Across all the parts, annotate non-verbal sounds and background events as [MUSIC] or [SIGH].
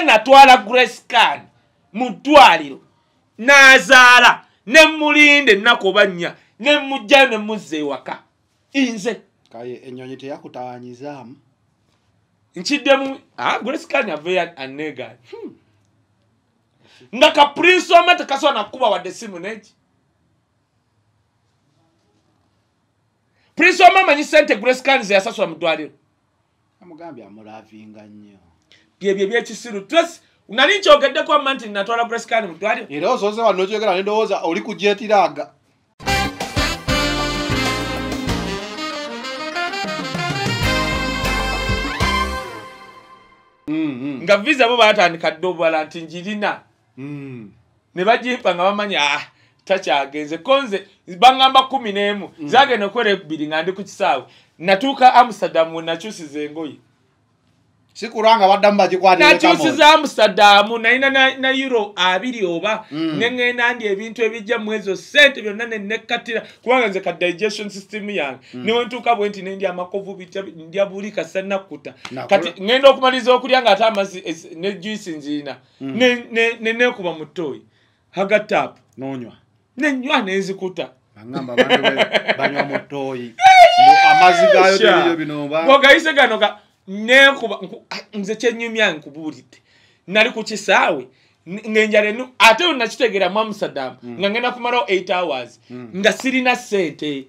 nze natwala grescan mu ddwaliro. N'azaala ne mulinde ennaku oba nnya ne mujjayo ne muzza ewaka. Nze kaye ennyonyi teyakutawanyizaamu nkiddemu grescan aveyo anegaani nga ka prince oma tekasobola nakukuba wadde simu neki? Prince oma amanyi sente grescan ze yasasula mu ddwaliro. Amugambye amulavinga nnyo byebyo ebyekisiru tos nali nkyogeddeko ama nti natwala grescan mu ddwaliro. Era osoose wano okyogera nendowooza oli kujetiraga Mm, nga visa bo batandika dde obubala nti njirina. Mm. ne bagimpa nga bamanyi ah takyagenze. Konze baŋŋamba kumi n'emu. Zagenda okukola ebbiri nga ndi ku kisaawe. Natuuka amsterdam we nakyusiza engoye si kulwanga baddamu bagikwatire nakyusiza amsterdam nalina na- euro abiri oba. Mm. neŋŋenda ndi ebintu ebijja mu ezo sente byonna nenekkatira kubanga nze ka digestion system yange. Niwe ntuuka bwe nti nendi amakovu ndya buli kasanakkuta kati ŋŋenda okumaliza okulya nga ate amazzi ne juice nziina. Ne- ne- ne- nekuba mu ttooyi. Hagataapu nonywa. Nenywa nenzikuta be- banywa mu ttooyi. [LAUGHS] Amazzi gayo bino ba bwogayise gano nekuba ah, nze kyenyumya nkubuulidde. Nali ku kisaawe n- ng'enjala enu ate nakitegeera mu amsterdam nga ngenda kumalawo 8 hours nga sirina ssente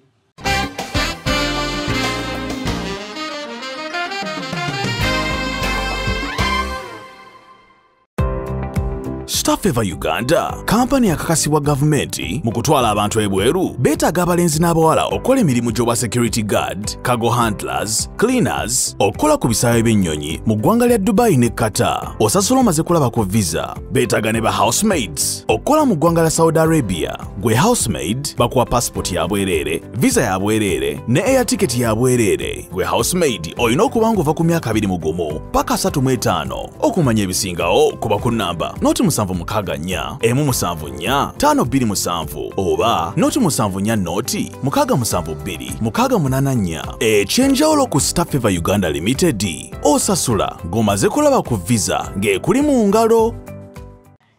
Starfever Uganda. Kampani akakasibwa gavumenti mu kutwala abantu ebweru beetaaga abalenzi n'abawala okukola emirimu gy'obwa security guard cargo handlers cleaners okukola ku bisaawe by'ennyonyi mu ggwanga lya dubai ne qatar. Osasula omaze kulabako visa. Beetaaga ne ba housemaids okukola mu ggwanga lya saudi arabia. Gwe housemaid bakuwa passport ya bwereere visa ya bwereere ne air ticket ya bwereere gwe housemaid olina okuba ng'ova ku myaka 2 mu gumu paka 35 okumanya ebisingawo kuba ku namba noti 764 emu 74 52 oba noti 74 noti 672 684 ekyenjawulo ku starfever uganda limited osasula ng'omaze kulaba ku visa ng'ekuli mu ngalo.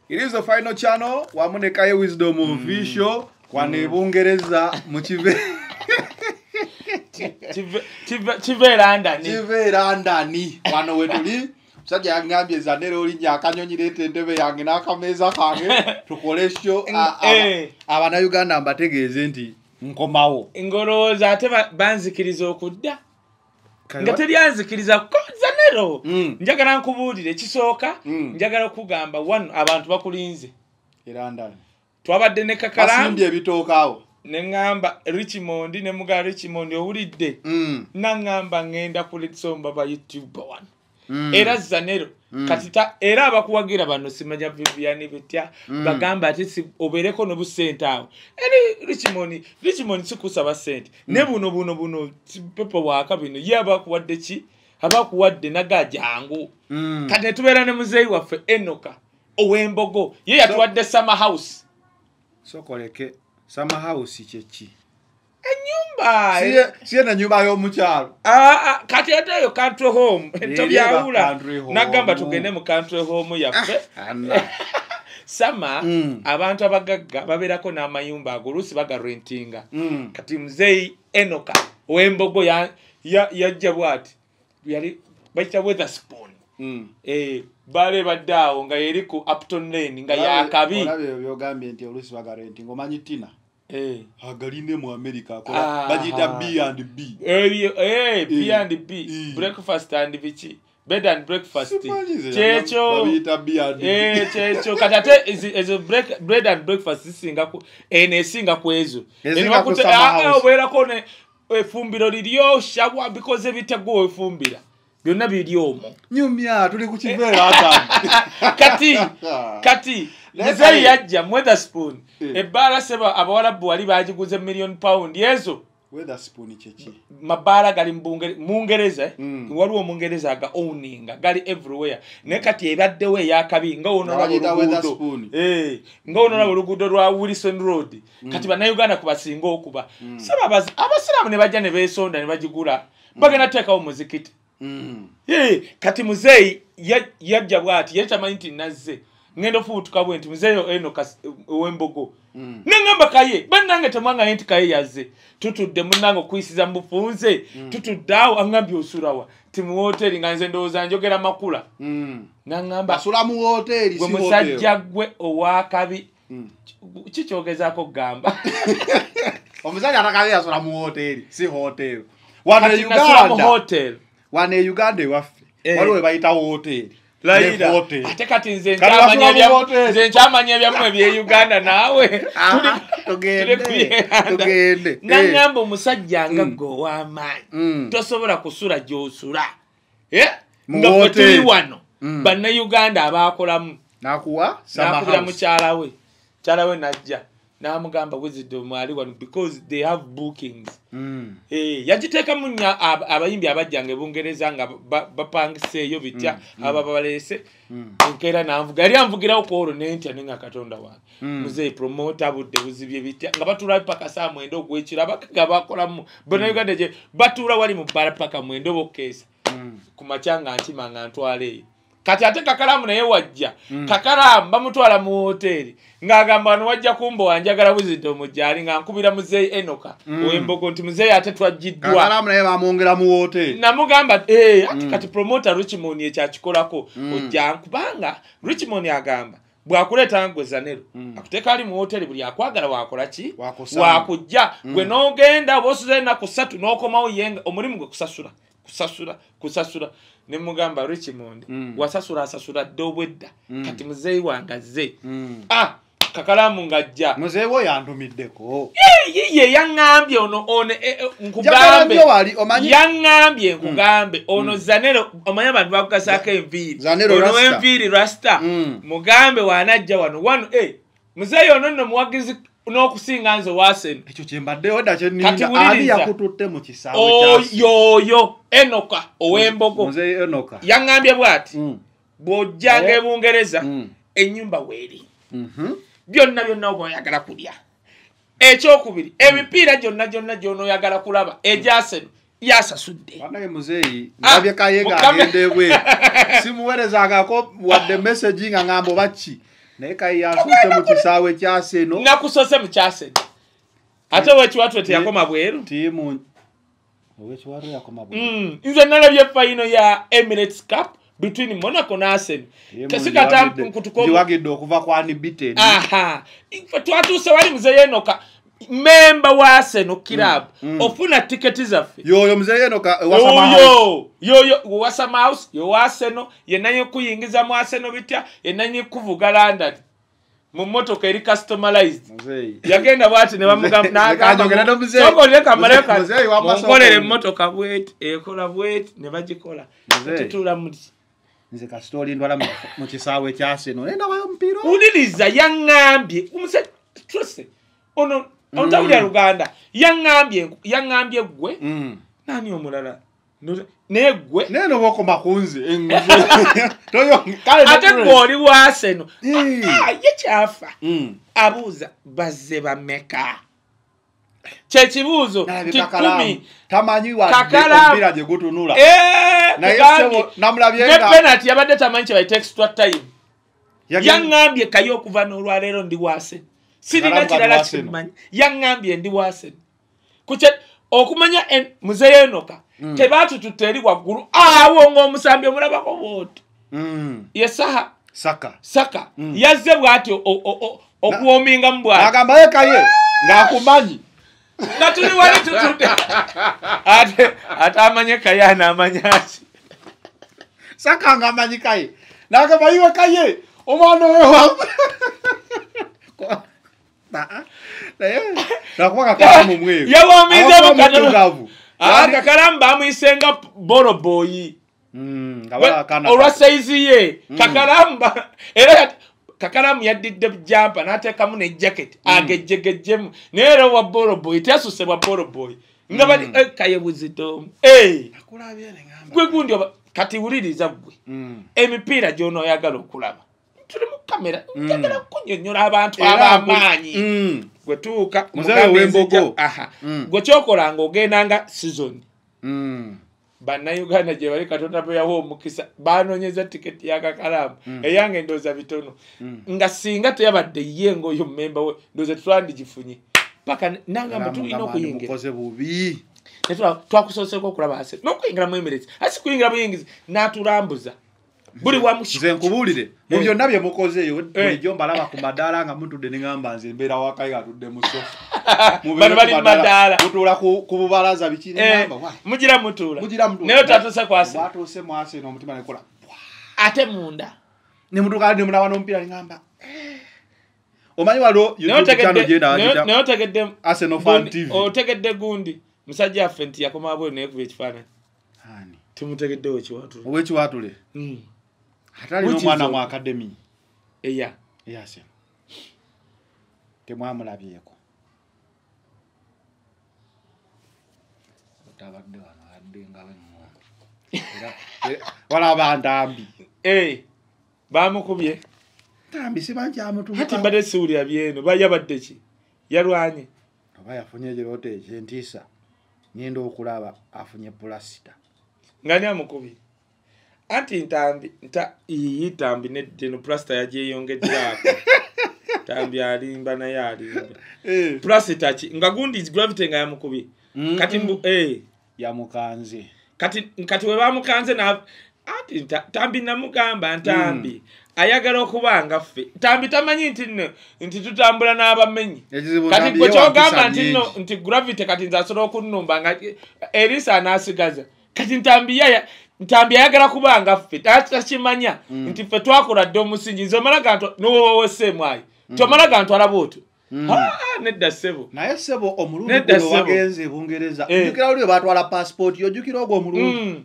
It is the final channel wamu ne Kaye Wisdom official kwano ebungereza mu kive Kive- kive- kiveera ndani kibeera ndani wano we [LAUGHS] musajja yangambye zanera olinnya akanyonyi leeta entebe yange n'akameeza kange. [LAUGHS] Tukole aba- Eh. abanayuganda mbategeeze nti nkomawo ngolowooza ate ba- banzikiriza okudda? Nga teryanzikiriza kozanero Mm. njagala nkubuulire ekisooka Mm. njagala okugamba wano abantu bakulinze. Era ndani twabadde ne kakalamu basimbye ebitooka awo. Neŋŋamba richmond ne mugala richmond owulidde. Mm, naŋŋamba ŋŋenda kulisomba ba youtube wano. Era zanero. Kati ta era abakuwagira bano simanya viviani bitya? Bagamba ati si- obeereko nobusente awo. Eri richmond richmond sikusaba sente ne buno buno buno pepo bwaka bino ye abakuwadde ki? Abakuwadde naga jangu Mm. kati netubeera ne muzeeyi waffe enoka ow'embogo ye yatuwadde summer house. Sokoleke summer house kyeki enyumba siye nenyumba y'omukyalo Ah, ah, kati ate eyo country home tobyawula eba country home. nagamba tugende mu country home yaffe sama [LAUGHS] Mm. abantu abagagga babeerako n'amayumba ago oluusi bagarentinga Mm. kati muzeeyi enoka ow'embogo ya- ya- yajja bwati yali bayita weatherspoon Mm. Eh, baale badde awo nga yeri ku upton lane nga yakabi byogambye nti oluusi bagarenti ngaomanyi tina. Agaline mu america Ah. akola bagiyita b and b. Eh, b Eh, and b. Eh. breakfast and biki bed and breakfast. Kyekyo Eh, kyekyo kati ate ezo bread and breakfast zisinga ku eno esinga ku ezo. Esinga Eno ku bakute- summer ah, ah, obeerako efumbiro liryoshabwa bikoze bitego wefumbira byonna biri omwo. Nyumya tuli ku [LAUGHS] atandi kati kati [LAUGHS] kale- yajja weatherspoon Eh. ebbaala seba abawalabu wali bagiguze million pound. Ezo mabaala gali mungereza eh? Mm. waliwo omungereza aga owninga gali everywhere. Naye kati ebaddewo eyakabi nga wonoloba Bagiyita oluguudo lwa wilson road. Kati bannayuganda kubasinga okuba. Saba abazi- abasiraamu ne bajja ne beesonda ne bagigula. Bagenda teekawo muzikiti kati muzeeyi ya- yajja bwati ye tamanyi nti nazze. Ngenda ofubutuka bwe nti muzeeyo eno ow'embogo Mm. neŋŋamba kaye bannange temwangaye nti kaye yazze. Tutudde munnange okuyisiza mu bufunze. Tutudde awo aŋŋambye osulawa ti mu wooteeri nga nze ndowooza njogera makula. Mm. si musajja gwe owakabi Mm. kikyogezaako gamba [LAUGHS] omusajja atakabe yasula mu woteeri si hoteeri wano e wano e uganda ewaffe Eh. waliwo bayita woteeri layira Ne hoteeri. ate kati nze nkyamanya ebyammwe ebye uganda naawe tugende Eh. naŋŋamba omusajja nga Mm. gwe ow'amaanyi Mm. tosobola kusula gy'osula Eh? Nga fwe tuli wano Mm. bannayuganda abaakolamu nakuwa nakubira mukyala we mukyala we najja n'amugamba wisdom ali wano? Because they have bookings. Mm. Eh, yagiteekamu nnyo ab- abayimbi abajjanga ebungereza nga ba- bapangiseeyo bitya aba baleese Mm. enkeera nanvuga yali anvugirawo ku olwo nentya nenga katonda wange. Mm. muzeeyi promota budde buzibye bitya nga batuula paka saa mwenda ogwekiro abakaga bakolamu bannayuganda gye batuula wali mu bbala paka mwenda oba okkeesa Mm. ku makya nga nkima nga ntwala eyo kati ate kakalaamu naye wajja. Kakalaamu bamutwala mu woteeri ng'agamba wano wajja kumba wanjagala wizidomu gyali nga nkubira muzeeyi enoka. Ow'embogo nti muzeeyi ate twajjiddwa kakalamu naye bamwongera mu woteeri namugamba "Eh, ati kati promota richmond ekyakikolako ojja kubanga richmond agamba bwakuleeta gwe zanero akuteeka ali mu woteri buli akwagala wakola ki? Wakujja gwe n'ogenda oba osuza ennaku ssatu n'okomawo yenga omulimu gwe kusasula kusasula kusasula. Ne mugamba richmond wasasula asasula dde obwedda. Kati muzeeyi wange azze Mm. ah kakalamu ng'ajja. Muzeeyi we yantumiddeko ye ye yaŋŋambye ono ono eh, eh, Njagala nkugambe nnyo wali omanyi? Yaŋŋambye nkugambe. Ono zanero omanyi abantu bakugasaako enviiri? Ono Rasta. w'enviiri rasta. Mm. mugambe waanajja wano. Wano muzeeyi ono nno muwagizi n'okusinga nze waseno ekyo kyembaddeyo dda Kati kyeninda wuliriza. ani yakututte mu kisaawe kyasi oyo oyo enoka ow'embogo enoka. Yaŋŋambye bw'ati Mm. bw'ojjanga Eh. ebungereza Mm. ennyumba weeri. Mhm. byonna byonna oba oyagala kulya. Ekyokubiri emipiira gyonna gyonna gy'onooyagala kulaba. Egyaseno yasasudde. Banaye muzeeyi Ah, ndabye kaye Mukama. ng'agenda ebweru. [LAUGHS] Simuweerezangako wadde mesagi nga ngamba oba ki naye kaye yasuute mu kisaawe kyaseno. Nakusose mukyaseno ate wekiwatwe teyakoma bweru? tiimu owekiwalo yakoma bwe Mm, nze nalabye fayino ya emirates cup between monaco ne arsenal. Giwagidde okuva ku anibiten aha twatuuse wali muzeyenoka memba wa arsenal club Mm, mm. ofuna tiketi zaffe. Yoyo muzeeyi enoka ewasama oyo yoyo wasamahouse yowa arsenal yenanye kuyingiza mu arsenal bitya yenanye kuvuga london. Mu motoka eri customalized. Muzeeyi yagenda bwati ne munkolere emotoka bweti ekola bweti ne bagikola. Tutula muli nze kasita olindwala mu- kisaawe kyaseno naye ndabayo omupiira wuliriza yaŋŋambye. Trose ono ontawulira luganda yaŋŋambye yaŋŋambye gwe Mm. nani omulala? No- naye gwe naye ku nze [LAUGHS] Toyo- kale ate ne- gweoli wa seno. Eh. ye kyafa. Mm. abuuza bazze bameka? Kyekibuuzo Nalabye ti Kakalamu. kumi tamanyi tugambye. ssebo, namulabye ne nga- penalty yabadde tamanyi kyebayita extra time. Yaŋŋambye kaye okuva n'olwaleero ndi wase sirina kirala kimanyi yaŋŋambye ndi kukye okumanya en- muzeeyo enoka Mm. tebaatututte eri waggulu awo ng'omusambi omulabako bwoti Mm. ye saha. Saka. Mm. yazze bw'ati o- o- o- okuwomingamu bwati. Agambayo kaye ng'akumanyi. [LAUGHS] Nga tuli wali tutudde [LAUGHS] ate ate amanye kaye anaamanya ki saka ng'amanyi kaye. N'agamba yiwe kaye omwana oyo [LAUGHS] naye nakuba kakalamu mweru Yawoominzemu Abakuba katono. muddugavu. Yali- kakalamu bamuyisenga boroboyi Mm, nga balakana- olwa saizi ye. Kakalamu ba- [LAUGHS] era kakalamu yaddidde jampa n'ateekamu ne jacket. Agejjegejjemu naye era wa boroboyi teyasuse bwa boroboyi nga bali eh, kaye buzitomu Nakulabye ne ngamba. gwe gundi kati wuliriza gwe Mm. emipiira gy'onooyagala okulaba tuli mu kamera njagala kunyonnyola abantu ab'amaanyi. Mm. gwe tuuka Muzeeyi mugambe ow'embogo. nzija- aha. Mm. gwe kyokolanga ogendanga season. Mm. bannayuganda gye bali katonda bwe yawa omukisa banoonyeza tiketi yakakalaamu eyange ndooza bitono. Nga singa teyabadde ye ngaoyo mumemba we ndooza tetwandigifunye paka nangamba tulina okuyingira. Netula- twakusooseko okulaba ase n'okuyingira mu emirezi asi kuyingira buyingizi n'atulambuza buli wamu nze nkubuulire mu Eh. byonna bye mukozeeyo Eh. bulijjo mbalaba ku madaala nga mutudde neŋamba nze mbeera wakayi atudde mu sofa [LAUGHS] mutuula ku bubalaza biki Eh, neŋamba wa mugira mutuula. Mugira mutuula. naye otatuuse kwase bwatuuse mwase n'omutima nekola ate munda. Nemutuuka nemulaba n'omupiira neŋamba omanyi waliwo otegedde- gundi- musajja waffe nti yakoma bwe naye kuba ekifaananyi Ani? timutegeddewo kiwatula ow'ekiwatule Mm. ate alina Which is omwana okay. mu academy. Eya. Eyaseno temwamulabyeko. Otabadde wano adde nga weŋŋombe [LAUGHS] walaba ntambi Eh, bamukubye. Ntambi siba hati nkyamutuuka mbadde siwulira byeno. Bayabadde ki? Yalwanye. Oba yafunye ekirooto ekyentiisa ngenda okulaba afunye pulasita. Nga ni amukubye anti ntambi nta iyi tambi nedeno plasita yagyeyongeddeako [LAUGHS] tambi alimba naye alimba. Plasita ki? Nga gundi gravity nga yamukubye Mm. kati mbu eh, yamukanze kati kati we bamukanze na ati nta- tambi namugamba ntambi. Ayagala okuba nga ffe. Tambi tamanyi nti nno nti tutambula n'abamenyi. Kati gwe kyogamba nti nno nti gravity kati nze asobola okunnumba nga erisa anaasigaza kati ntambi yaya ntambi ayagala kuba nga ffe takimanya Mm. nti ffe twakola dde omusingi nze omalaga nti nowowoweseemwayo tomalaga ntwala bwotyo Mm. Ah, nedda ssebo naye sebo omulundi guno ssebo. wagenze bungereza Eh. ojjukira oli we batwala pasipoti ojjukira ogwo omulundi Mm.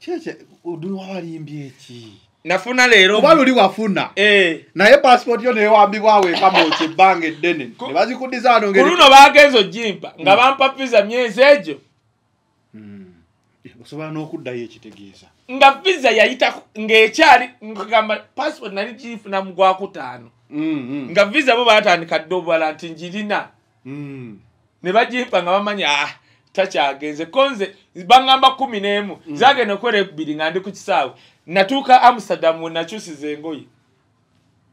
kyekye oduni wabalimbye eki nafuna leero oba luli wafuna Eh. naye pasipoti yo newambibwawo ekamooki ebbanga eddene ne bazikuddiza wano ku luno bagenza ogimpa nga bampa visa myezi egyo Mm. Osobola n'okuddayo ekitegeeza. Nga visa yayita ng'ekyali ngagamba passport nali gifuna mu gwakutaano. Mm, mm. nga visa bo batandika dde obala nti njirina Mm. ne bagimpa nga bamanya ah, takyagenze. Konze baŋŋamba kumi n'emu. Zagenda okwera ebbiri nga ndi ku kisaawe. Natuuka amsterdam we nakyusiza engoye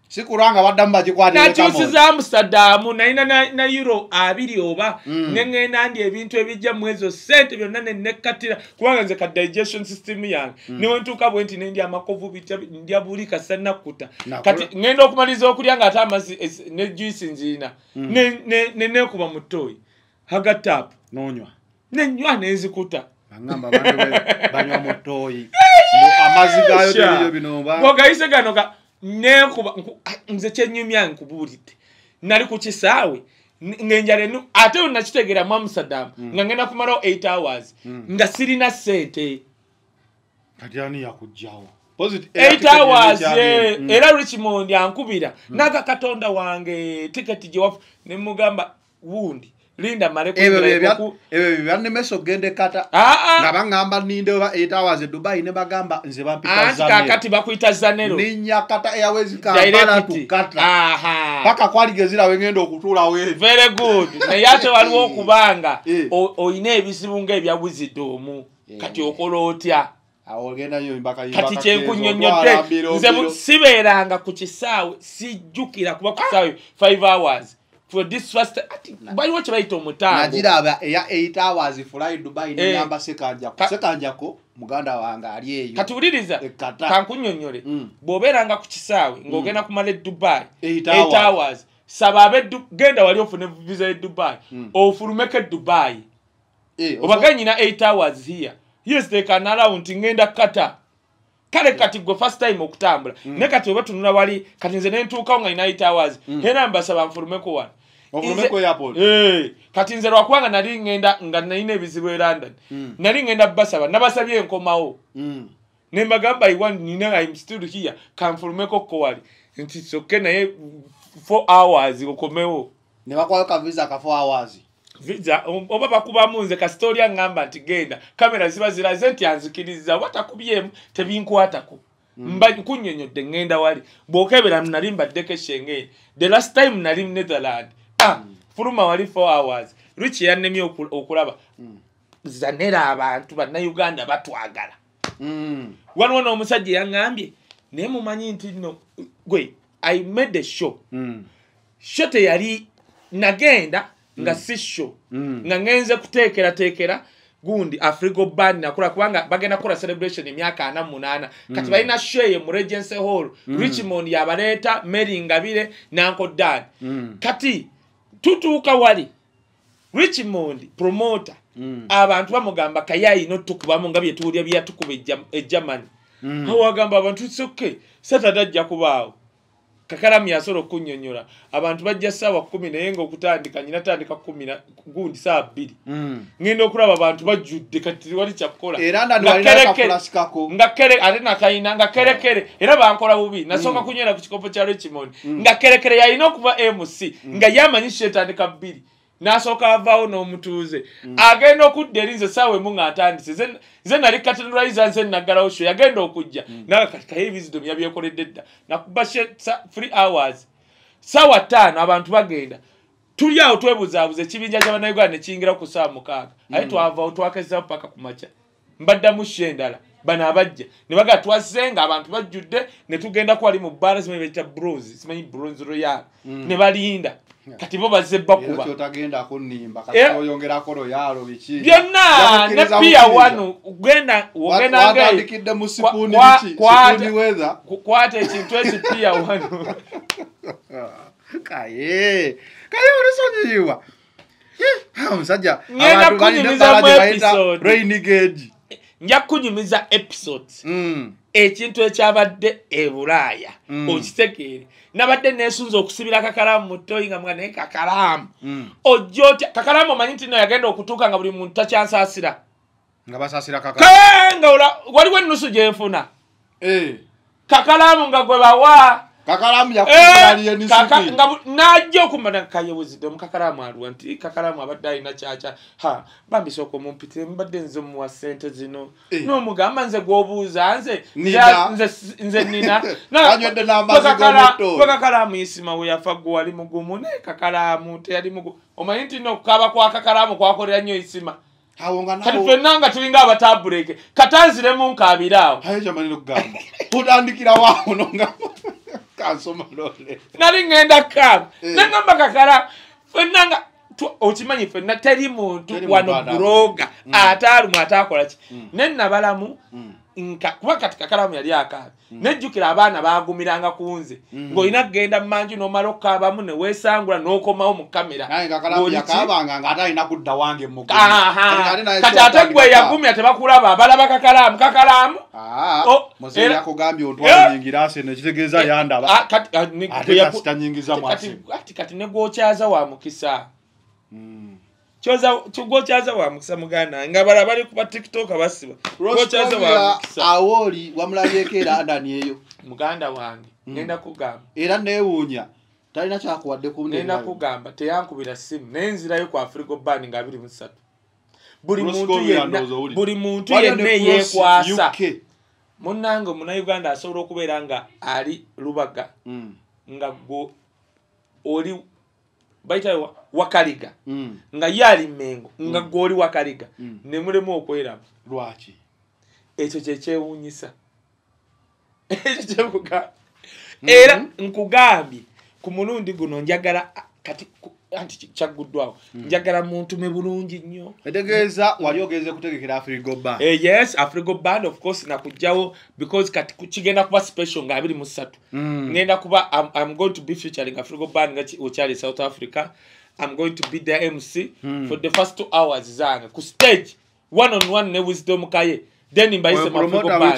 si kulwa nga baddamu bagikwatire nakyusiza amsterdam nalina na, na euro abiri oba? Mm. neŋŋenda ndi ebintu ebijja mu ezo sente byonna nenekkatira kubanga nze ka digestion system yange. Newe ntuuka bwe nti nendya amakovu ndya buli kasanakkuta kati ŋŋenda okumaliza okulya nga ate amazzi es- ne juice nziina. Ne- ne- ne- nekuba mu ttooyi hagataapu nonywa. Nenywa nenzikuta be- banywa mu ttooyi amazzi gaayo teriyo bino oba ng'ogayise gano nku- ah, nze kyenyumya nkubuulidde. Nali ku kisaawe ng'enjala enu ate nakitegeera mu amsterdam nga ngenda kumalawo 8 hours nga sirina ssente. Kati ani yakugjawo Posit- 8 hours eyategeeza eh, Mm. era richmond ankubira naga katonda wange tiketi gyewafu nemugamba wundi linda male ebyo kwingira bye oku- bya- ebyo bye byannemesa okugenda ekata Ah, ah. nga baŋŋamba ninde oba 8 hours e dubai ne bagamba nze bampita anti zanero. kakati bakuyita zanero. Ninya kata airways kampala tukata paka kwaligezira wengenda okutuulawo eyo very good. Naye ate waliwo [LAUGHS] okubanga. Eh. oyina ebizibu nga ebya wizidomu kati okola otya? Kati kyenkunyonyodde nze sibeeranga ku kisaawe sijjukira kuba ku kisaawe 5 hours for this first ati baliwo kye bayita omutambo nagiraba eya 8 hours fly dubai nenyamba sekanjako Ka- sekanjako muganda wange ali eyo. Kati wuliriza Ekata. kankunyonyole bw'obeeranga ku kisaawe ng'ogenda kumala edubai Eight 8 hours. hours saba abe genda wali ofune visa edubai ofulumeko edubai obaga nyina 8 hours here. Yes they can allow nti ngenda kata. Kale kati gwe first time okutambula. Ne kati oba tunula wali kati nze nentuukawo nga nyina 8 hours. Era mbasaba nfulumeko wano Ofulumeko Nze- airport? Eh, kati nze lwakubanga nali ngenda nga nalina ebizibu e london. Mm. nali ngenda basaba nabasabye enkomawo. Mm. nembagamba iwan nina im still here kanfulumeko ko wali. Nti soke naye 4 hours okomewo. Ne bakwayo ka visa ka 4 hours. Visa oba bakubamu nze kasitoli aŋŋamba nti genda. Kamera ziba ziraze nti anzikiriza oba takubyemu tebinkwatako mba nkunyonyodde ŋŋenda wali. Bw'okebera nali mbaddeko eshengeeri the last time nali netherland fuluma wali 4 hours. Rich yannemye oku- okulaba. Zanera abantu bannayuganda batwagala. Mm. waliwo n'omusajja yaŋŋambye naye mumanyi nti no gwe i made a show. Mm. sho teyali nagenda nga si sho Mm. nga ngenze kuteekerateekera gundi afrigo band nakola kubanga bagenda kukola celebration emyaka ana munaana kati balina sho eyo mu regency hall. Richmond yabaleeta mary ngabire nankodani Mm. kati tutuuka wali. Richmond promoter. Mm. abantu bamugamba kayayina otukubamu nga byetuwulya byeyatukuba egermany Mm. awagamba abantu soke saturday ajja kubaawo kakalamu yasobola okunyonyola. Abantu bajja saawa kumi naye ngaokutandika nyina tandika kumi na- gundi saa bbiri. Mm. ngenda okulaba abantu bajjudde kati tewali kyakukola era ndani Nga walina kerekere- akafulasikako nga kere ate nakayina nga kerekere era bankola bubi. Nasooka kunywera ku kikopo kya richmond. Nga kerekere yalina okuva mc nga yamanyi kyetandika bbiri nasooka avaawo n'omutuuze. Agenda okudda eri nze saawa emu ng'atandise. Ze- ze nali katenoliza nze naggalawo sho yagenda okujja. Naga kati kaye ebizidomu yabyekoledde dda? Nakuba three hours. Saawa ttaano abantu bagenda. Tuli awo twebuzaabuza ekibinja kyabannayuganda nekiyingira ku saawa mukaaga. Aye twavaawo twakezaawo paka ku makya. Mbaddamu sho endala. Bano abajja. Ne baga twazze nga abantu bajjudde ne tugenda ku wali mu bbaala zimanyi bayita bronze simanyi bronze royal ne balinda kati bo bazze era bakuba kyotagenda kunimba Era- kati oyongerako royalo biki? byonna ne piya wano genda wogenda nga watandikidde mu sipuuni kwa- biki? kwata- sipuuni weather? kwata ekintu ekipiya [LAUGHS] wano. Kaye kaye olisonyiyiwa Eh, omusajja Ngenda abantu balina balaje bayita episode. rain gauge nja kunyumiza episodes. Mm. Ekintu ekyabadde e bulaaya. Mm. okitegeere. Nabadde nesunza okusibira kakalaamu mu ttoyi nga mga naye kakalaamu. Mm. ojja otya? Kakalaamu omanyi nti no yagenda okutuuka nga buli muntu takyansaasira. Nga basasira kaka Kee, nga waliwo ennusu gyenfuna Eh, kakalaamu nga gwe bawa kakalamu Eh, yakualiye kaka- nisuki nga bu- najja okumana kayewuzidde omukakalaamu aluwa nti kakalaamu abadde alina kyakya ha bambisooka omumpitire mbadde nze muwa sente zino Eh. n'omugamba nze gwobuuza nze Nina. nze nze nina [LAUGHS] Anywedde n'amazzi g'omutto. gwe kakalaamu isima we yafa gwe wali mugumu naye kakalaamu teyali mugumu omanyi nti no okukaaba kwa kakalaamu kwakolera nnyo isima nga kati nawo ffenna nga tulinga abatabuleke katanziremu nkaabiraawo aye kyamanira okugamba otandikira [LAUGHS] waawo nonga kansoma [LAUGHS] lole nali ngenda kaaba Eh. nangamba kakala fenna nga okimanyi fenna teri muntu wano buloga Mm. ataalumu ataakola ki Mm. ne nabalamu Mm. Kuba kati kakalamu yali akaabe nejjukira abaana bagumiranga ku nze. Mm. ng'olina kugenda mu manju n'omala okukaabamu ne weesangula n'okomawo mu kamera kati ate gwe yagumya tebakulaba balaba kakalaamu kakalaamu yakugambye Eh. yandaba. Ah, kati- ah, kati- kati kati ne gwokyaza wa mukisa gwokyaza wa mukisa muganda nga bala bali kuba tiktok basiba. Gwokyaza wa mukisa. Awooli wamulabyeko era ndani eyo. Muganda wange ngenda kugamba. Era neewuunya talina kyakuwadde ku ngenda kugamba teyankubira simu naye nzirayo ku afrigo band nga abiri musatu buli muntu yenna buli muntu yenna eyeekwasa munnange omunauganda asobola okubeera nga ali lubaga. Mm, nga gwe oli bayita wa- wakaliga. Mm. nga ye ali mengo nga gwe oli wakaliga Mm. ne mulemu okweramu lwaki? Ekyo kyekyewuunyisa [LAUGHS] ekyo kyekugamba era nkugambye ku mulundi guno njagala kati anti kyagguddwawo. Njagala muntume bulungi nnyo. Etegeeza wali ogenze kutegekera afrigo ban Eh, yes afrigo band of course nakugjawo because kati kigenda kuba special nga abiri mu ssatu. Ngenda kuba I'm, going to be featuring afrigo band nga okyali south africa. I'm going to be the mc for the first two hours zange. Ku stage one on one ne wisdom kaye. Then mbayise afrigo band.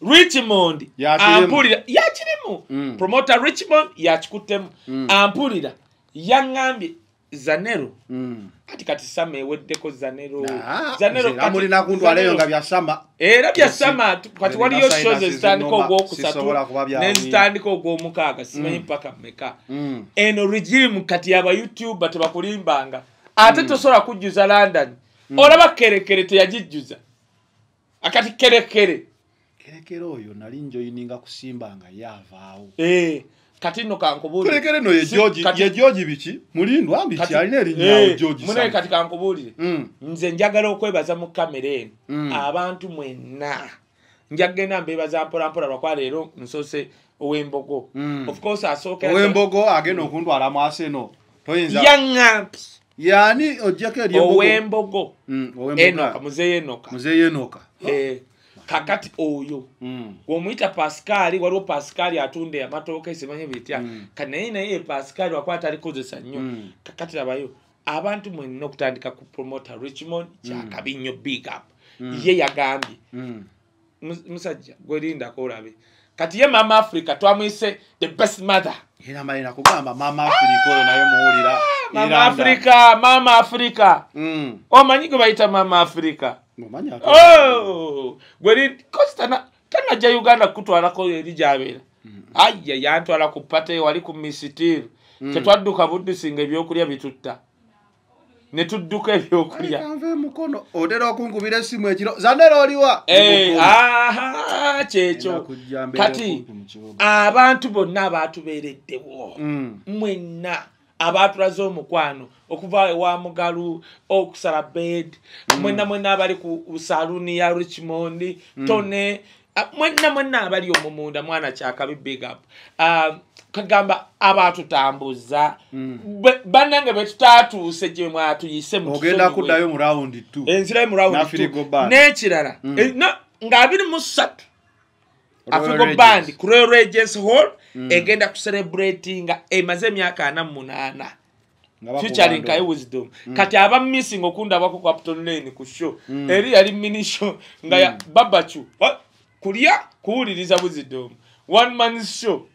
Richmond. Ampulira. Yakirimu promoter richmond yakikuttemu ampulira yaŋŋambye zanero Mm. kati kati sama eweddeko zanero Ah, zanero nze kati- amulina kuntwaleyo Zanero- nga byasama era bya Yes. sama tu- kati waliyo shows ezitandika ogwokusatu nezitandika ogwomukaaga simanyi mpaka meka Mm. eno regimu kati aba youtuber tebakulimbanga. Ate tosobola kujjuza london. Olaba kerekere teyagijjuza. Akati kerekere. Kerekera oyo nali njoyininga kusimba nga yaavaawo. Eh, kati nno kankubuulire tulekere no ye george biki? Mulindwa mbi kyalina erinnya Eh, george munaye kati kankubuulire Mm. nze njagala okwebaza mu kamera eno. Mm. abantu mwenna. Njagenda mbebaza mpolampola lwakwa leero nsoose ow'embogo. Mm. of course asookera ow'embogo agenda okuntwala mu aseno toyinza yaŋampi yaani ojjako eri embogo? Ow'embogo. Mm, ow'embogo. enoka muzeeyo enoka. Muzeeyo enoka. Eh, kakati oyo Mm. womuyita pasikaali waliwo pasikaali atunda amatooke simanye bitya Mm. kati naye pasikaali wakuba talikozesa nnyo Mm. kakati labayo abantu mwenna okutandika ku promota richmond kyakabi nnyo big up ye yagambye Mm. Mus- musajja gwelindako olabe kati ye mama africa twamwise the best mother era malina kugamba mama afirika oyo naye muwulira mama Iranda. africa mama africa Mm. omanyi gwe bayita mama africa Ate- Oh! gweli kosi tana- tanajja uganda kutwalako eri gyabeera aya yantwala ku pate wali ku misitiru tetwadduka buddusinga ebyokulya bitutta. Ne tudduka ebyokulya kanve emukono otera okunkubira essimu ekiro. Zanera oliwa? Eh, kyekyo. Kati abantu bonna abaatubeereddewo Mm. mwenna abaatulaze omukwano okuva ewa mugalu okusala bed mwenna mwenna abali ku saluni ya richmond tone ah, mwenna mwenna abali omwo munda mwana kyakabi big up. Kagamba abaatutambuza Bwe- bannange betutatuuse gye mwatuyise ogenda kuddayo mu rawundi t enzira yo mu rawundi n'ekirala. Eh, no, ng'abiri mu ssatu Regis. band ku royal regents hall egenda kucelebratinga emaze emyaka ana mu munaana. Featuring kaye wisdom. Kati aba missing okundabako ku upton lane ku show. Eri yali minisho nga ya babacu kulya kuwuliriza wisdom. One man show.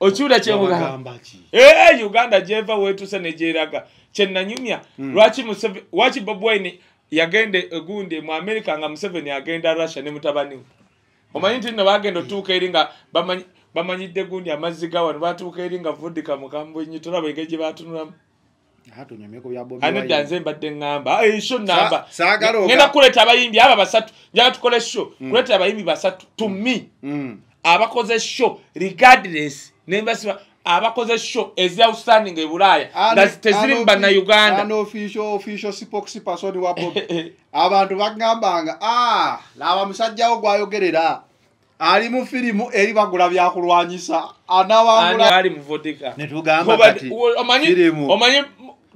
Okiwula kyemugamba ee uganda gyeva weetuse negyeraga kyenanyumya lwaki Museve- lwaki bob wine yagenda egundi mu america nga museveni agenda russia ne mutabani we omanyi nti nno bagenda otuuka eri nga bamanyi- bamanyidde gundi amazzi ga wano batuuka eri nga vudika mukambwenyi tolaba engeri gye batunulamu anedda nze mbadde ŋŋamba? "Eh, sho namba ngenda kuleeta abayimbi abo basatu. Njala tukole sho kuleeta abayimbi basatu. To me. Mm. abakoze show regardless nembasiba abakoze show ezi outstanding e bulaaya teziri mu bannayuganda [LAUGHS] abantu bagambanga "Ah, laba musajjawo gwayogerera ali mu firimu eri bagula byakulwanyisa. Anawangula ali muvodika netugamba kati omanyi firimu. omanyi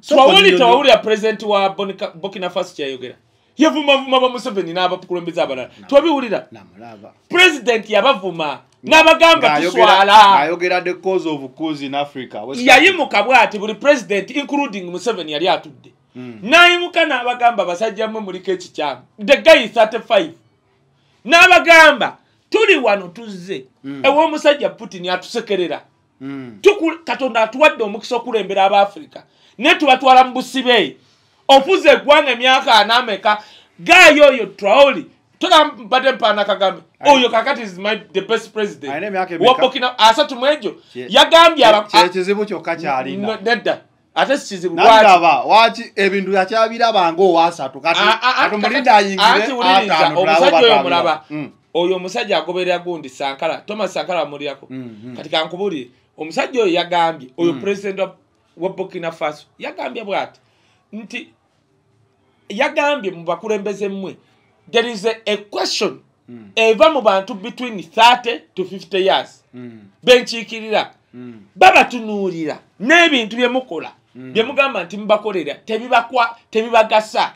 So twawuli konyono- twawulira president wa burkina faso kyayogera. Yavumavuma ba museveni n'abakulembeze abalala. Twabiwulira. namulaba president yabavuma. N'abagamba Ng'ayogera- tuswala. Ng'ayogera the cause of cause in africa. West yayimuka bwati buli president including museveni yali atudde. N'ayimuka n'abagamba basajja mmwe muliko ekikyamu. The guy is 35 n'abagamba tuli wano tuzze. Ew'omusajja putin atusekerera Mm. Tuku- katonda atuwadde omukisa okulembera abaafrika naye tubatwala mu busibe. Ofuza eggwanga emyaka anameka gaayo oyo traoli tolambadde mpaana kagambe oyo kakati is my the best president. Wa? Burkina- asatu mu egyo? Yagambye kyekizibu kyokka kyalina. nedda. Ate si kizibu nalaba waki ebintu yakyabirabanga owasatu kati anti ayingire omusajja oyo mulaba. Batambula. Mm. Oyo omusajja agoberera gundi sankara thomas sankara amulyako Mm, kati kankubulire omusajja oyo yagambye oyo president wa- burkina faso yagambye bwati nti yagambye mu bakulembeze mmwe there is a, a question eva mu bantu between 30 to 50 years. Mm, benkiikirira mm. babatunuulira n'ebintu bye mukola bye mugamba nti mubakolera tebibakwa tebibagasa.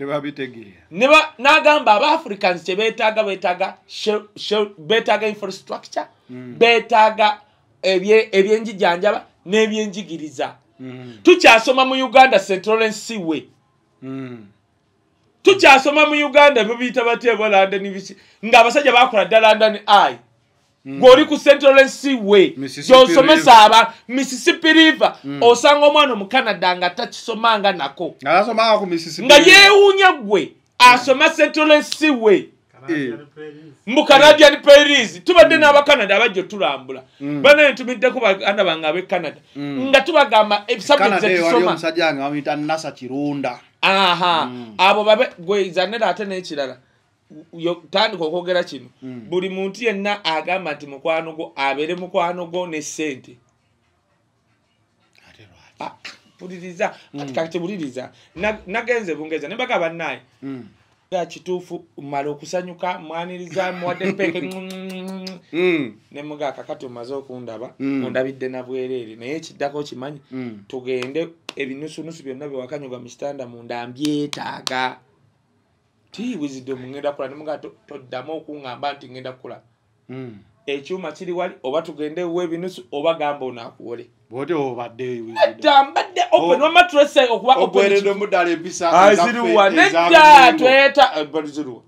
N'agamba abaafricans kyebeetaaga beetaaga beetaaga infrastructure beetaaga ebye- ebyenjijanjaba n'ebyenjigiriza. Mm, tukyasoma mu uganda st lawrence mm. tukyasoma mu uganda bebiyita bateebwa london biki ng'abasajja bakola dda london eye ng'oli ku st lawrence seaway gy'osomesa aba mississippi river. Osanga omwana omucanada nga takisomanga nako. Nga yeewuunya gwe asoma st lawrence seaway. Eh, mu canadian paris tubadde n'abacanada abajja otulambula. Banaye ntumiddeko baganda bange ab'e canada. Nga tubagamba ebisabye canada eyo waliyo tusoma omusajja wange bamuyita nasa kirunda. Aha. Abo babe gwe zanera ate n'ekirala tandika okwogera kino. Buli muntu yenna agamba nti mukwano gwo abeere mukwano gwo ne ssente. Ah, puliriza Mm. kati kati buliriza Na- nagenze bungeza ne baga bannaye Mm. ga kituufu mmala okusanyuka mwaniriza muwadde peke ne muga kakati omaze okundaba ondabidde na bwereere naye ekiddako okimanyi tugende ebinusunusu byonna byewakanyuga mu kitanda munda mbyetaaga ti wizidde mugenda kula. Nemuga toddamu okuŋŋamba nti ngenda kukula. Mm. ekyuma kiri wali oba tugende wa ebinusu oba gamba onaakuwole nedda mbadde open okuba ogweredde omuddala empisa ziriwa ezaffe eza nedda tweta. Eh, bali ziriwa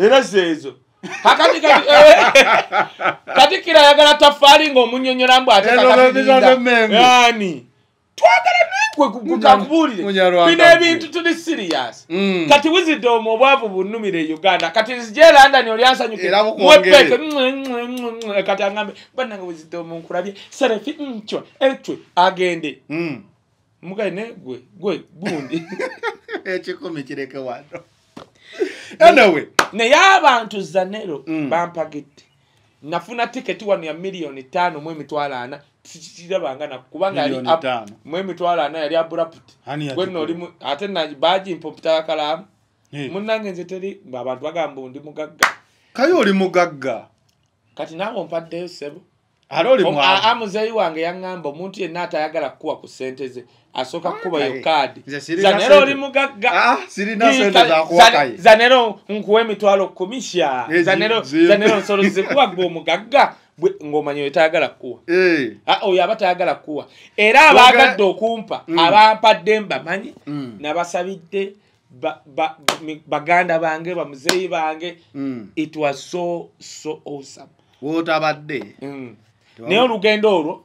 era zeezo. Kakati [LAUGHS] kati eh, katikira ayagala tafaali ng'omunyonyola mbu ate Ezo kakati ze- zo linda. ze Mengo. yani twagala bino gwe. ebintu tuli serious. Mm. kati wizidde omu obwavu bunnumire e uganda. Kati nzije london oli ansanyuke? Era bukwongere. mwepeke kati agambe banange wizidde omu nkulabye. Serefi ncwa etwe agende. Mm. mugaye ne gwe gwe gundi. [LAUGHS] Ekikumi kireke wano. Anyway. naye abantu zanero Mm. bampagidde. Nafuna tiketi wano ya miliyoni tano mu emitwalo ana tikirabanga naku kubanga yali Miliyoni up- ttaano. mu emitwalo ana yali aburaputi Ani yagikola? gwenno oli mu- ate na bagimpa omutakalamu munange nze teri abantu bagamba ndi mugagga. Kaye oli mugagga? Kati naawe ompaddeyo sebo ate oli Om- a- a mwavu muzeeyi wange yaŋŋamba omuntu yenna atayagala kukuwa ku sente ze asooka kukubayo Kaye. kaadi Nze sirina zanero sente. oli mugagga. Sirina Ii, sente kale, zakuwa Zane- kaye zanero nkuwa emitwalo kumi sha Ezi- zanero zi- zanero nsolo zikuwa gwe omugagga ng'omanyi oyo tayagala kukuwa Eh. Ah, oyo aba tayagala kukuwa era abaagadde okumpa Mm. abampadde mbamanyi Mm. nabasabidde baganda bange bamuzeeyi bange Mm. it was so so awesome wootabadde. Tewa- naye olugendo olwo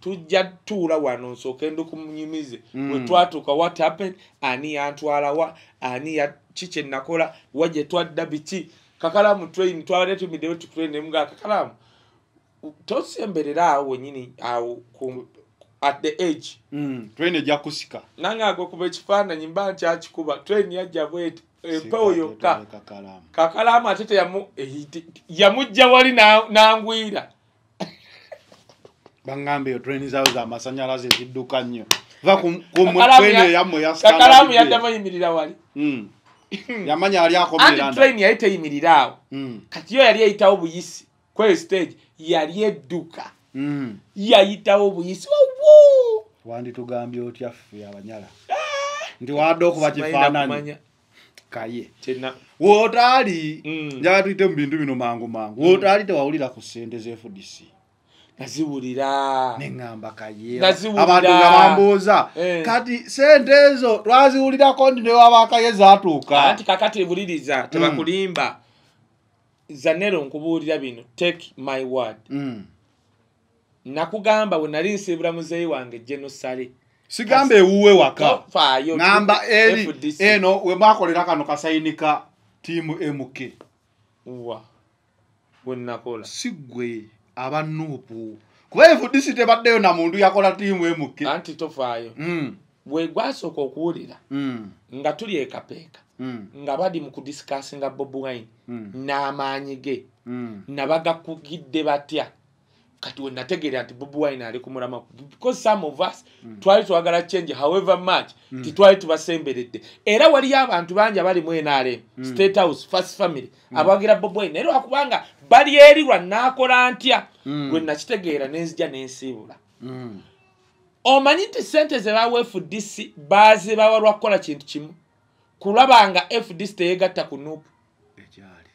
tujja tuula wano nsooke ndikumunyumize Mm. bwe twatuuka what happened ani yantwalawa ani ki kye nakola wa gye twadda biki kakalamu train twabadde tumiddeyo tutrain nemuga kakalamu tosemberera awo wenyini awo ku- at the age Mm. train ejja kusika. Nange agwekuba ekifaananyi mba nkyakikuba train yajja bweti empewo yokka. kakalamu kakalamu ate teyamu eyi- yamugja wali na- nangwira. Baŋŋamba eyo train zaawe zamasanyalaze zidduka nnyo. Va ku- ku mu- Kakalamu train ya- eyo yammwe ya kakalamu standard yaddamu gear. ayimirira wali. Mm. yamanya ali anti akomeranda train yali teyimirira awo. Mm. kati yo yali eyitawo buyisi kweyo stage yali edduka. Mm. yayitawo buyisi wowo wanditugambye otya ffe abanyala? Nti wadde okuba kifaananyi. kaye. Kyena wootaali Mm. njala tuyite mu bintu bino mangu mangu. Wootaali tewawulira ku ssente z fdc naziwulira. Neŋŋamba kaye. Abantu nga bambuuza Eh. kati ssente ezo twaziwulirako ndi newabakaye zaatuuka. Anti kakati buliriza tebakulimba zanero nkubuulira bino. Take my word. Mm. nakugamba bwe nali nsiibula muzeeyi wange genosale sigamba ewuwe waka. Tofaayo ŋŋamba eri eno we mwakolera kano kasayinika tiimu mk wa wenakola si ggwe aba nuupu. Kuba fdc tebaddeyo na muntu yakola tiimu mk anti tofaayo. Mm. bwe gwasooka okuwulira Mm. nga tuli ekapeeka. Nga bali mu kudisikasinga bob wine. Mm. n'amaanyi ge. Mm. nabagakugidde batya. Kati we nategeera nti bob wine ali ku mulama because some of us twali twagala change however much titwali tubasemberedde. Era waliyo abantu bangi abali mu nrm state house first family abawagira bob wine. Naye lwakubanga bali eri lwa naakola ntya Mm. lwe nakitegeera nenzija nensiibula Mm. omanyi nti sente ze bawa fdc bazibawa lwakukola kintu kimu kulabanga fdc teyegatta ku nuupu ekyali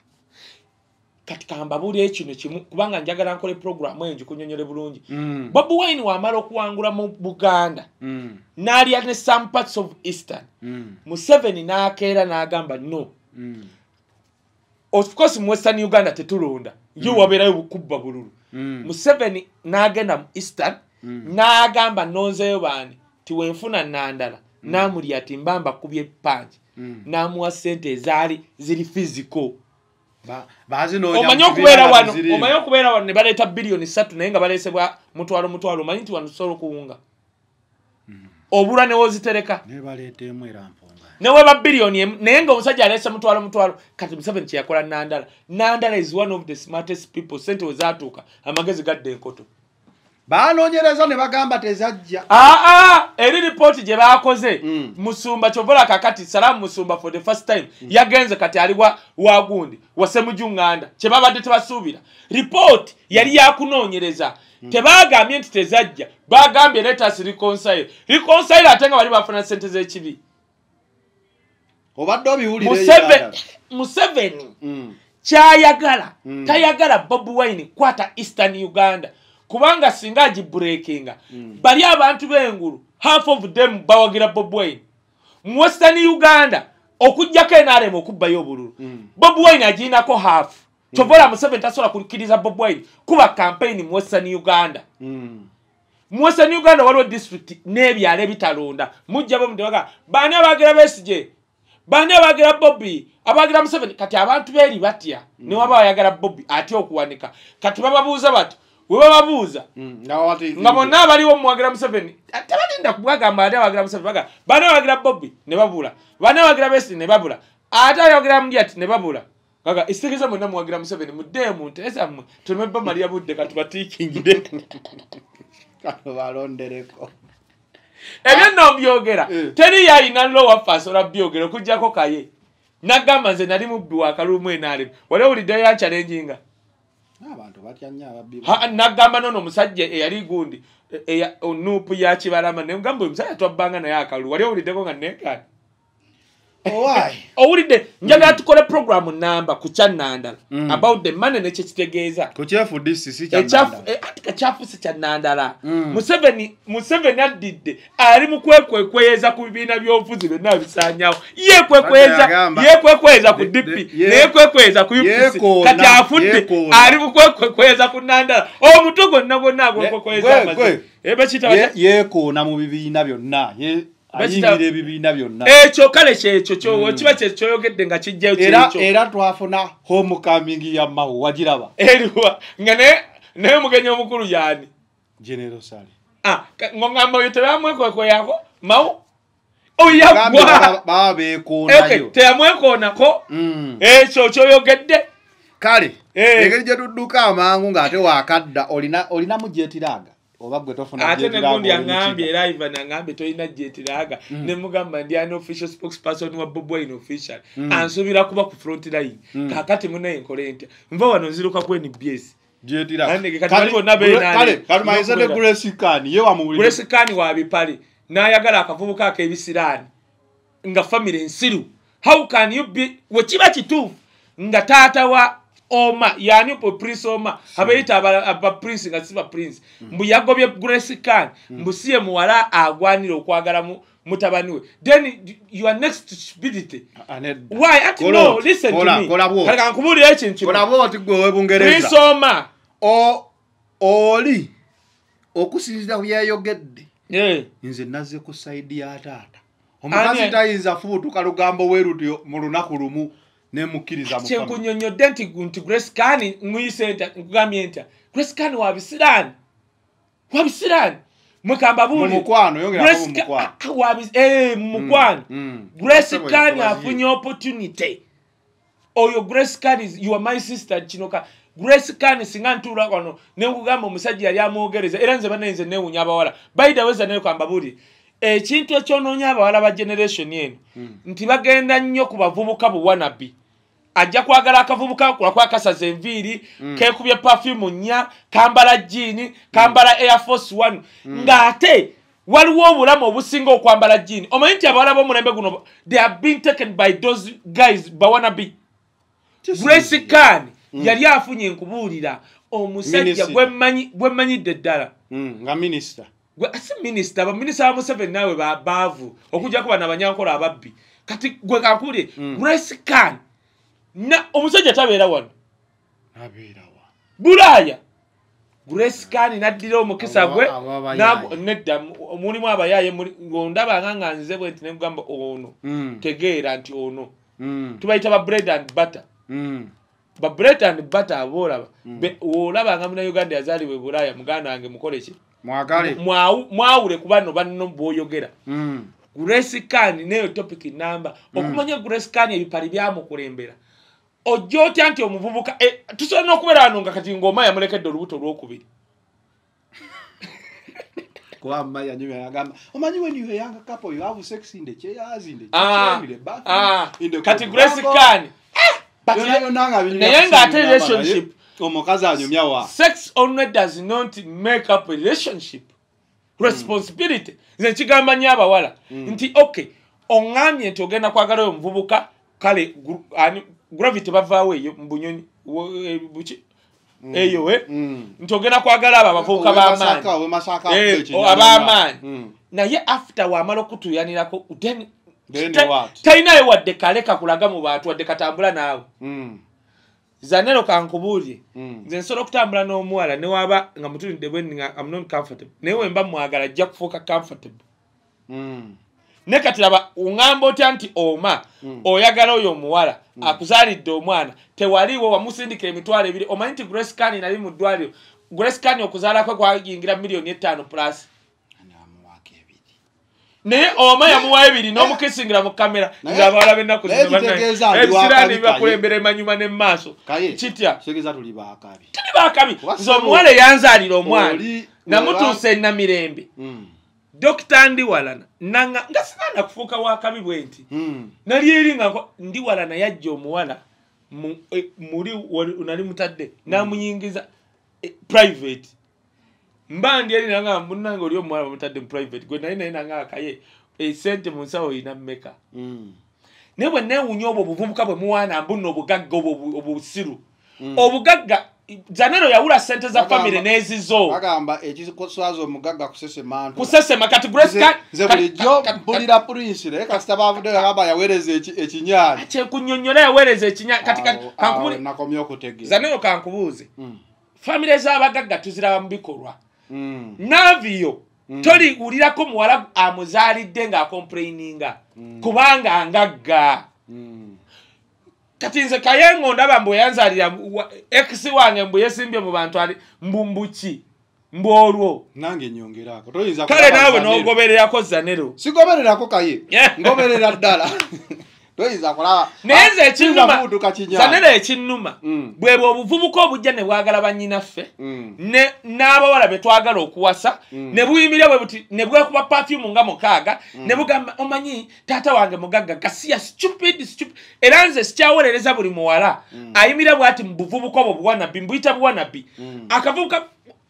kati kambabuulire kino kimu kubanga njagala nkole puroguramu eyo ngikunyonyole bulungi Mm. bob wine wamala okuwangula mu buganda Mm. n'alya ne some parts of eastern Mm. museveni n'akeera n'agamba no Mm. of course mu western uganda tetulonda ye wabeerayo kubba bululu Mm. museveni n'agenda mu eastern n'agamba nonzeyo baani tiwenfuna nandala n'amulya ati mba mbakubye pangi Mm. N'amuwa sente ezaali ziri Ba- bazinoonya omanyi okubeera wano omanyi okubeera wano ne baleeta biliyoni ssatu naye nga baleesebwa mutwalo mutwalo. Omanyi nti wano tusobola okuwunga? Obulwa newozitereka ne baleeteemu era mpunga neweba biliyoni emu naye nga omusajja aleese mutwalo mutwalo. Kati museveni kyeyakola nandala. Nandala is one of the smartest people. Sente we zaatuuka amagezi gadda enkoto baanoonyereza ne bagamba tezajja. Aa eri ripooti gye bakoze Mm. musumba kyovola kakati salaamu musumba for the first time yagenze kati ali wa- wagundi wasemujuŋŋanda kyebabadde tebasuubira. Ripooti yali yakunoonyereza. Tebagambye nti tezajja. Bagambye letas reconcile. Reconcile ate nga bali bafuna sente z'ekibi. Obadde obiwulire Museve- museveni kyayagala. Tayagala bobi wine kwata eastern uganda kubanga singa agiburekinga bali abantu b'engulu half of them bawagira bobi wine. Mu western uganda okugjako enarem okubbayo obululu. Mm. bobi wine agirinako half. Kyovola museveni tasobola kukkiriza bobi wine kuba campaign mu western uganda. Mm. mu western uganda waliwo disitulikiti n'ebyalo ebitalonda. Mujja bo mutebaga baani abagira besije baani abagira bobi abagira museveni? Kati abantu beeri batya? Newaba bayagala bobi atya okuwanika? Kati bababuuza bati we bababuuza. Mm. nga bonna abaliwo muwagira museveni. Tebalinda kubagamba ate abagira museveni baga baani abagira bobi ne babula. Baani abagira besije ne babula. Ate abagira mudyati ne babula. Kaga isikiza mwena muwagira museveni muddeemu nteesammwe tumebba malya budde katubatiikingire. Kano balondereko. Ebyo nno mbyogera. Eh. teri yayina lowafas olwabyogera okugjako kaye. Nagamba nze nali mubbi wa kalumu enaalemu wali owuliddeyo yankyalenjinga nagamba nono omusajja eyali gundi e- onuupu ya kibalama negamba omusajja twabbanga naye akalulu wali owuliddeko nga owaayi owulidde njagala tukole programu namba ku kyannandala Mm. about the money ekyafu kyananda eh, ati kakyafu si kyannandala Mm. museveni museveni addidde ali mu kwekwekweyeeza ku bibiina by'obufuzi byonna bisanyawo yekwekweyeeza ku dp ye- neyekwekweyeeza ku UPC. yekoona, kati afudde yekoona. ali mu kwekwekweyeeza ku nandala omutwe gwonna gwonna agwekwekweyeeza Gwe- amaze gwe. ebakiyita Ye- batya? yeekoona mu bibiina byonna Ayingira ebibiina byonna. Ekyo kale kyekyo kyo- kiba kyekyoyogedde nga kijjayo era twafuna homecoming ya mawu wagiraba. Eriwa nga naye omugenyi omukulu yaani general sale Ah, ng'oŋŋamba oyo tebamwekwekweyako mawu? Gambye oyagwa baba- baba Okay, beekoonayo teyamwekoonako? Mm. ekyo kyoyogedde? Kale Eh. engeri gye tudduka amangu ng'ate wakadda olina olinamu gyetiraaga oba gwe tofuna ate negundi kiga. era ivan aŋambye tolina jetiraaga nemugamba ndi ani official spokesperson wa bobwine official. Ansuubira kuba ku front line. Kakati munaye nkole ntya nva wano nziruka ku nbs kalumanyize ne N'okubeera. grace kani ye wamuwulire gulesikaani wa bipale. N'ayagala akavubuka ak'ebisiraani. Nga famire nsiru how can you be wekiba kituufu? Nga taata wa oma yani po prince oma abayita aba- prince nga si ba prince mbu yagobye gulesikaani mbu siye muwala agwanira okwagala mu mutabani we. Then you are next to stupidity why? Ati Kola no listen to kola- me. Kola bw'oti. kale kankubuulira ekintu. Kino kolaba oti gwe prince owebungereza oma. O- oli okusinzira byeyogedde Eh. nze nazze ku sayidi ya taata. Omukazi tayinza fuutuka lugambo weruti mu lunaku lumu nemukkiriza kyenkunyonyodde nti nti grace kani muyise ntya nkugambye ntya grace kani wabisiraani wabisiraani mwekamba mu buuli mukwano yongerako mu mukwano mu mukwano Mm. grace kani yakola afunye opportunity. Oyo grace kani you are my sister kino ka grace kani singa ntuula wano nenkugamba omusajja yali amwogereza era nze banaye nze newunya abawala. Baidaweza naye kwamba buuli ekintu ekyonoonya abawala ba generation eno nti bagenda nnyo ku bavubuka buwanabi ajja kwagala akavubuka kulwakuba kasaza enviiri kekubye perfume nnya kambala jiini kambala air force one. Ng'ate waliwo obulamu obusinga okwambala jiini omanyi nti abawala b'omulembe guno they are being taken by those guys bawanabi grace khan yali afunye nkubuulira omusajja gwemmanyi- gwemmanyidde ddala. Mm, nga minisita gwe si minisita baminisita ba museveni naawe ba- baavu okujjako bana abanyankolo ababbi. Kati gwe kankubulire grace khan na omusajja tabeera wano. Abeerawa bulaaya! Khan naddira omukisa gwe nedda mu- mulimu abayaaye ng'ondabanga nga nze bwe nti negamba ono Mm, tegeera nti ono. Mm, tubayita ba bread and butter. Mm. ba bread and butter aboolaba Be- woolabanga munauganda yazaalibwa e bulaaya muganda wange mukoleki mwawule ku bano banno bw'oyogera. Grace khan neyo topic namba okumanya grace khan ebipali byamukulembera ojja otya nti omuvubuka. Eh, tusobola n'okubeera wano nga kati ng'oma yamulekedde olubuto olwokubiri. [LAUGHS] Kuba mumanya yanyumya yagamba omanyi when you a younger couple you have sex in the chairs in the Ah, kitchen, in the bathroom, ah, in the kati grace kan binyumya naye ng'ate relationship. Omukazi anyumya wa? Sex only does not make up a relationship. Responsibility. Nze nkigamba nyo abawala. Nti okay oŋŋambye nti ogenda kwagala oyo omuvubuka kale gravity bavaawo eyo mu bunyonyi eh, buki eyo we Mm. nti ogenda kwagala abo abavubuka b'amaanyi Eh, ab'amaanyi Mm. naye after wamala okutuyanirako then talinayo wadde kale kakulaga mu bantu wadde katambula naawe Mm. zanero kankubuulye Mm. nze nsobola okutambula n'omuwala newaba nga mutunidde bwenni nga am not comfortable naye wemba mwagala ajja kufuuka comfortable Mm. Ne kati laba oŋŋamba otya nti oma Mm. oyagala oyo omuwala akuzaalidde omwana. Tewaliwo wamusindikira emitwalo ebiri omanyi nti grace kani nali mu ddwaliro. Grace kani okuzaala kwe kwayingira miliyoni etaano plus. Naye oma yamuwa ebiri n'omukisingira mu kamera. Ng'abawala b'ennaku wakabi bibakulembera emanyuma ne mu maaso Kaye, kitya? tuli baakabi. bakabi nze omuwala eyanzaalira omwana. namutuusa enamirembe Mm. Dokita ndiwalana nanga nga sinaana kufuuka wakabi bwe nti. Mm. nali eri nga ndiwalana yajja omuwala mu- e, muli nali mutadde namuyingiza e, private. Mba ndi eri nanga munange oli omuwala bamutadde mu private gwe nali naye nanga akaye esente mu nsawo oyina mmeka Mm. naye bwe neewunya obwo obuvubuka bwe muwaana mbunna obugagga obwo obu- obusiru. Obugagga zanero yawula sente za famire n'ezizo. bagamba ekiswaza omugagga kusesema kusesema kati Nze- bulijjo mpulira prince naye kasita bavuddeyo agamba yaweereza eki- ekinyaali. Kyekunyonyola yaweereza ekinya kati nakomye okutegeera. Zanero kankubuuze. Mm. famire z'abagagga tuziraba mu bikolwa. Mm. naaviyo toliwulirako muwala amuzaalidde ng'akomplaininga. Kubanga ngagga. Kati nze kayengo ndaba mbu eyanzaalira wa- ex wange mbu yesimbye mu bantu ali mbu mbuki mbu olwo. Nange nyongeraako toyinza kale naawe Zanero. n'ogobererako zanero. Sigobererako kaye ngoberera ddala [LAUGHS] toyinza kulaba naye nze ekinnuma Kivuduka kinyaali. zanero ekinnuma Mm. bwebwe obuvubuka obujja ne bwagala bannyinaffe Mm. n'abawala be twagala okuwasa Mm. ne buyimirira bwe buti ne bwekuba pafyumu nga mukaaga ne bugamba omanyi taata wange mugagga gasiya stupid stupid era nze sikyawolereza buli muwala ayimirira bwati mu buvubuka obwo buwanabi mbuyita buwanabi Mm. akavubuka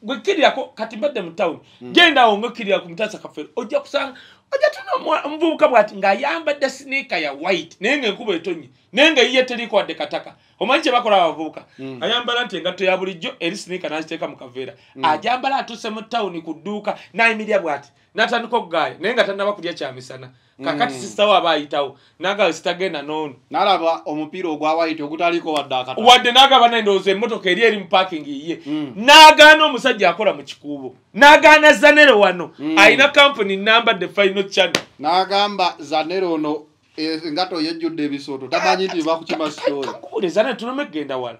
gwekkirirako kati mbadde mu tawuni genda awo ngaokkirira ku mutaasa kaffe ojja kusanga ojja tuna omwa- omuvubuka bwati ng'ayambadde siniika ya white naye ng'enkuba etonye naye ng'eyiye teriko wadde kataka. Omanyi kye bakola abavubuka? Ayambala nti engatto ya bulijjo eri siniika n'agiteeka mu kaveera. Ajambala atuuse mu tawuni ku dduuka n'ayimirira bwati n'atandika okugaaya naye nga tannaba kulya kyamisana. Kakati sisitawo aba ayitawo n'agaba sitagenda n'ono nalaba omupiira ogwawaite ogutaliko wadde akata wadde n'agaba nendowooza emmotoka eri eri mu parking ye Mm. n'agaana omusajja akola mu kikuubo. N'agaana zanero wano. Alina company number the final channel. N'agamba zanero ono eh, engato yejjudde ebisooto tamanyi nti biva ku kimasitoola kakubule zanero tuleme kugenda wala.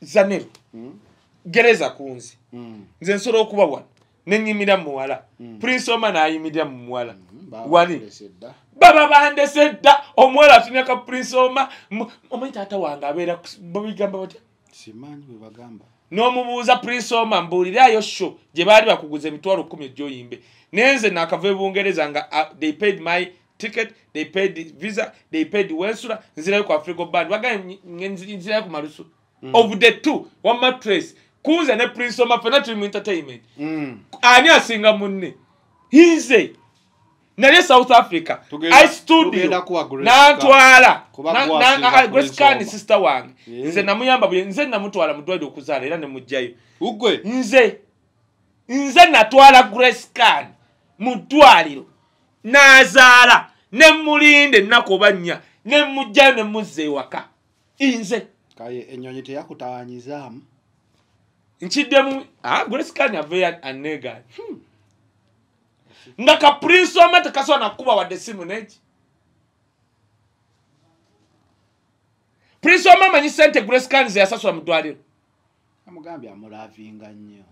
Zanero gereza kunzi nze nsobola okuba wano nenyimira mu muwala. Prince oma n'ayimirira mu muwala. Wali? baba bandese dda omuwala atunyaka prince oma omanyi taata wange abeera babigamba batya? Simanyi bwe bagamba. N'omubuuza prince oma mbuulirayo sho gye baali bakuguza emitwalo kumi egyoyimbe. Naye nze nakava e bungereza nga uh, they paid my ticket they paid visa they paid wensula nzirayo ku africa band. Bagaye nzirayo ku malusu. Of the two mattress kunze ne prince oma fena tuli mu entertainment. Mm. ani asinga munne. Nze nali south africa. Tugenda- i studio. tugenda kuwa Grace nantwala. Oma. sister wange. Nze namuyamba buli nze namutwala mu ddwaliro okuzaala era nemugjayo nze. Nze natwala grace can mu ddwaliro. N'azaala. Ne mulinde ennaku oba nnya. Ne mugjayo ne muzza ewaka. Nze kaye ennyonyi teyakutawanyizaamu nkiddemu ah, grace can aveyo anegaani nga ka prince oma tekasobola nakuba wadde simu neki prince oma amanyi sente grace can ze yasasula mu ddwaliro amugambye amulavinga nnyo.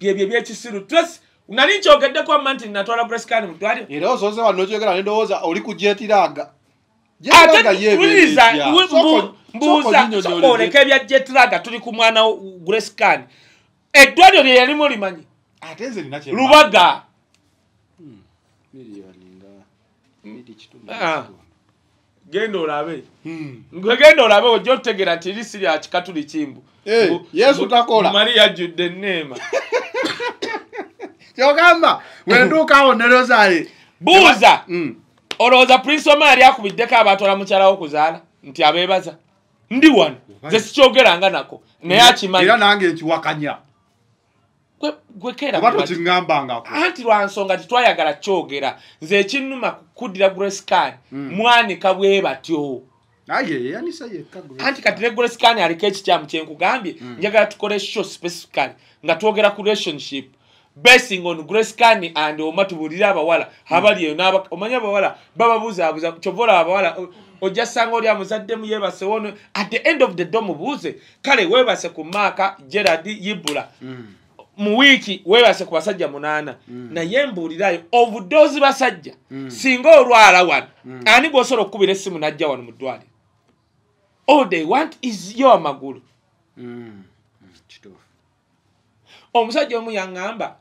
Byebyo ebyekisiru Tracy, nali nkyogeddeko amma nti natwala grace can mu ddwaliro era osoose wano kyogera nendowooza oli kujetiraga ate wuliriza mbu- mbuuza oleka ebya jetraga tuli ku mwana grace can eddwaliro lye yalimu limanyi ate nze nina lubaga. kitundu. Ah. genda olabe. Hmm. gwe genda olabe ojja otutegeera nti lisi lya kikatuli kimbu Eh, Yesu takola. mali yajjudde enneema. [LAUGHS] Kyogamba bwentuukawo ne rozali buuza. Mm. olowooza prince omali akubiddeko abatwala mukyalawo okuzaala nti abeebaza. Ndi wano. Nze sikyogeranga nako. Naye akimanyi. era nange nkiwakanya Gwe- gwe keera oba ku bati- tokiŋŋambangako anti lwa nsonga tetwayagala kyogera nze ekinnuma kuddira grescan mwanika bwe batyo. Grace. anti kati ne grescan aliko ekikyamu kyenkugambye njagala tukole show specifically nga twogera ku relationship. Basing on grescan and oma tubulire abawala abali eyo omanyi abawala bababuzaabuza kyova olaba abawala o- ojja sanga oli amuzaddemu yeebase wono at the end of the day mubuuze kale weebase ku maaka gerard yibula. Mm. Mu wiiki weebase ku basajja munaana. Naye mbuulirayo obudoozi basajja singa olwala wano ani gwosobola okukubira essimu najja wano mu ddwaliro? All they want is yo amagulu Mm. Mm, omusajja omu yaŋŋamba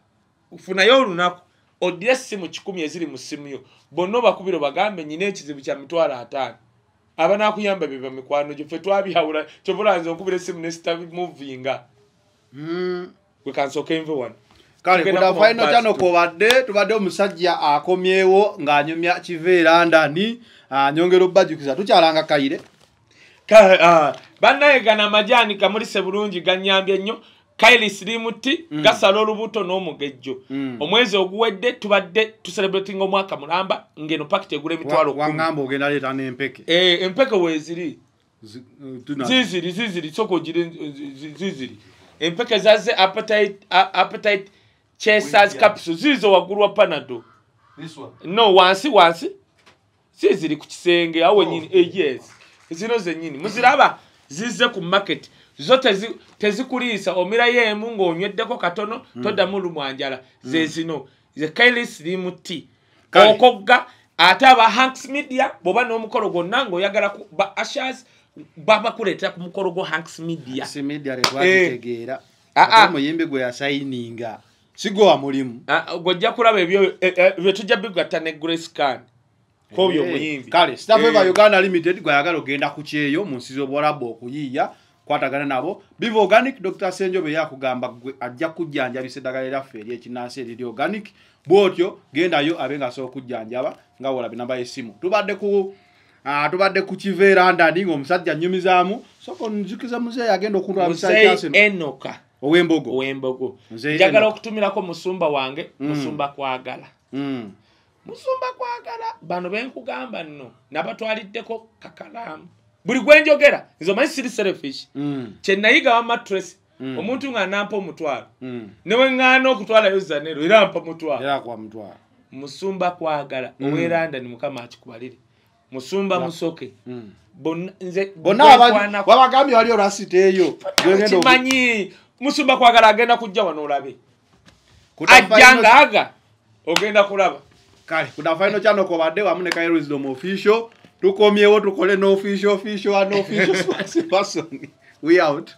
funayo olunaku oddire essimu kikumi eziri mu ssimu yo. Bonna obakubire bagambe nyina ekizibu kya mitwalo ataano. Abanaakuyamba bye bamikwano gyo ffe twabyawula kyovulanze okubira essimu nesitamuvinga Mm. gwe kansooka enve wano kale Tugenda kuda kuba faino mu kyano kwobadde tubadde omusajja akomyewo ng'anyumya kiveera ndani anyongera obbajukiza tukyalanga kayire. Ka- ah, bannayegana amajaani gamulise bulungi ganyambye nnyo. Kaili sirimuti gasala olubuto n'omugejjo Mm. omwezi oguwedde tubadde tucelebratinga omwaka mulamba ngeno pakiti egula emitwalo kumi. waŋŋamba ogenda leeta n'empeke. Eh, empeke weeziri Zi- tuna- ziziri ziziri soka ogire ziziri empeke zaze appetite chasers capsule zizo waggulu wa panado. This one. no wansi wansi. Ziziri ku kisenge awo wenyini eh, yes. Zino zenyini muziraba zize ku market. Zo tezi- tezikuliisa. Omirayo emu ng'onyweddeko katono toddamu lumwanjala ze zino. Ze kaili sirimu t. Okogga ate aba hanks media bw'oba n'omukolo gwonna ng'oyagala ku- ba ashers babakuleetera ku mukolo gwa hanks media. Si media letwagitegeera Ah, ah. ate omuyimbi gwe yasayininga si gwe wa mulimu. Ah, gwojja kulaba ebyo eh, eh, bye tujja bigatta ne grace can kwobyo Eh, omuyimbi kale staffeva Eh. uganda limited gwayagala ogenda ku kyeyo mu nsi z'obuwalabu okuyiiya kwatagana nabo. Biva organic dr senjobe yakugamba gwe ajja kujjanjabisa eddagala lyaffe eryekinansi eriri organic bwotyo gendayo abe nga asobola okujjanjaba nga wolabe namba yesimu tubadde ku ah, tubadde ku kiveera ndani ngaomusajja nyumizaamu soka onzikiza muzeeyi agenda ekyasino enoka. Ow'embogo. Ow'embogo. Njagala okutumirako musumba wange musumba kwagala. Mm. musumba kwagala bano benkugamba nno nabatwaliddeko kakalaamu. Buli gwenjogera nze omanyi siri selfish Mm. kyenayiga wa matres Mm. omuntu nga nampa omutwalo. Mm. ne weŋŋaana okutwalayo zanero era mpa mutwalo. Musumba kwagala owerandani mukama akikubalire musumba musoke. Mm. bonna wabagambye wali olasiteeyo kimanyi musumba kwagala agenda kujja wano olabe. Ajja ngaaga ogenda kulaba. Kale kuda final chano kobadde wamu ne Kyle Wisdom official tukomyewo tukole no official official and official [LAUGHS] person we out